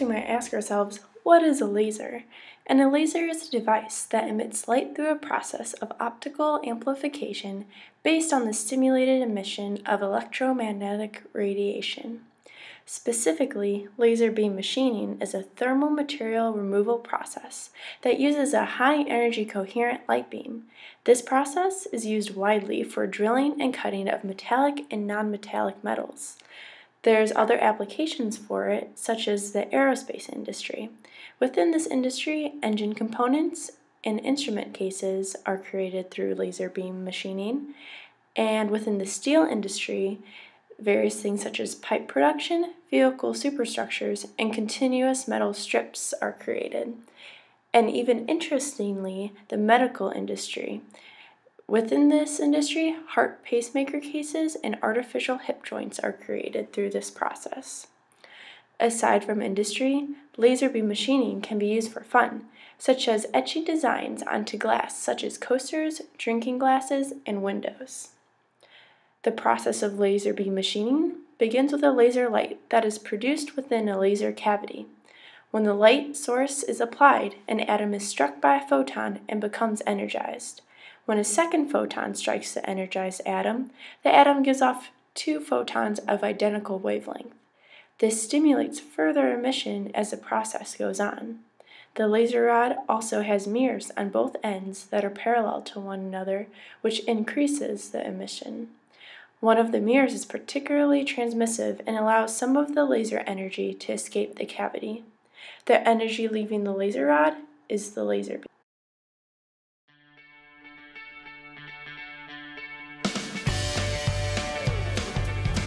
We might ask ourselves, what is a laser? And a laser is a device that emits light through a process of optical amplification based on the stimulated emission of electromagnetic radiation. Specifically, laser beam machining is a thermal material removal process that uses a high energy coherent light beam. This process is used widely for drilling and cutting of metallic and non-metallic metals. There's other applications for it, such as the aerospace industry. Within this industry, engine components and instrument cases are created through laser beam machining. And within the steel industry, various things such as pipe production, vehicle superstructures, and continuous metal strips are created. And even interestingly, the medical industry. Within this industry, heart pacemaker cases and artificial hip joints are created through this process. Aside from industry, laser beam machining can be used for fun, such as etching designs onto glass such as coasters, drinking glasses, and windows. The process of laser beam machining begins with a laser light that is produced within a laser cavity. When the light source is applied, an atom is struck by a photon and becomes energized. When a second photon strikes the energized atom, the atom gives off two photons of identical wavelength. This stimulates further emission as the process goes on. The laser rod also has mirrors on both ends that are parallel to one another, which increases the emission. One of the mirrors is particularly transmissive and allows some of the laser energy to escape the cavity. The energy leaving the laser rod is the laser beam.